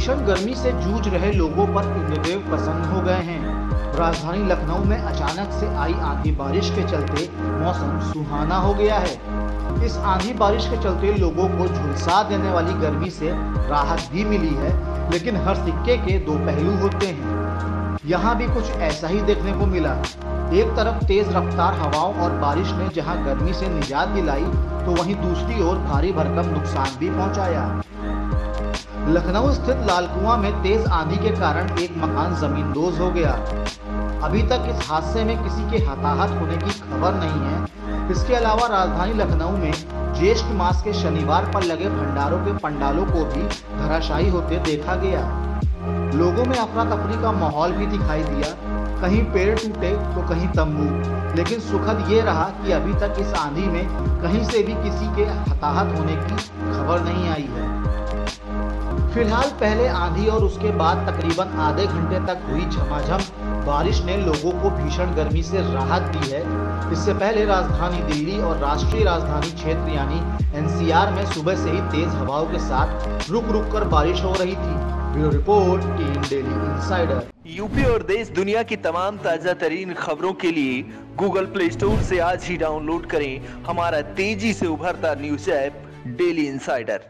भीषण गर्मी से जूझ रहे लोगों पर इंद्रदेव प्रसन्न हो गए हैं। राजधानी लखनऊ में अचानक से आई आंधी बारिश के चलते मौसम सुहाना हो गया है। इस आंधी बारिश के चलते लोगों को झुलसा देने वाली गर्मी से राहत भी मिली है, लेकिन हर सिक्के के दो पहलू होते हैं। यहाँ भी कुछ ऐसा ही देखने को मिला। एक तरफ़ तेज रफ्तार हवाओं और बारिश ने जहाँ गर्मी से निजात दिलाई तो वहीं दूसरी ओर भारी भरकम नुकसान भी पहुँचाया। लखनऊ स्थित लालकुआं में तेज आंधी के कारण एक मकान जमींदोज हो गया। अभी तक इस हादसे में किसी के हताहत होने की खबर नहीं है। इसके अलावा राजधानी लखनऊ में ज्येष्ठ मास के शनिवार पर लगे भंडारों के पंडालों को भी धराशायी होते देखा गया। लोगों में अफरा तफरी का माहौल भी दिखाई दिया। कहीं पेड़ टूटे तो कहीं तंबू। लेकिन सुखद ये रहा कि अभी तक इस आंधी में कहीं से भी किसी के हताहत होने की खबर नहीं आई है। फ़िलहाल पहले आंधी और उसके बाद तकरीबन आधे घंटे तक हुई झमाझम। बारिश ने लोगों को भीषण गर्मी से राहत दी है। इससे पहले राजधानी दिल्ली और राष्ट्रीय राजधानी क्षेत्र यानी एनसीआर में सुबह से ही तेज हवाओं के साथ रुक रुक कर बारिश हो रही थी। Report team daily insider UP और देश दुनिया की तमाम ताज़ा तरीन खबरों के लिए गूगल प्ले स्टोर से आज ही डाउनलोड करें हमारा तेज़ी से उभरता न्यूज़ ऐप, डेली इंसाइडर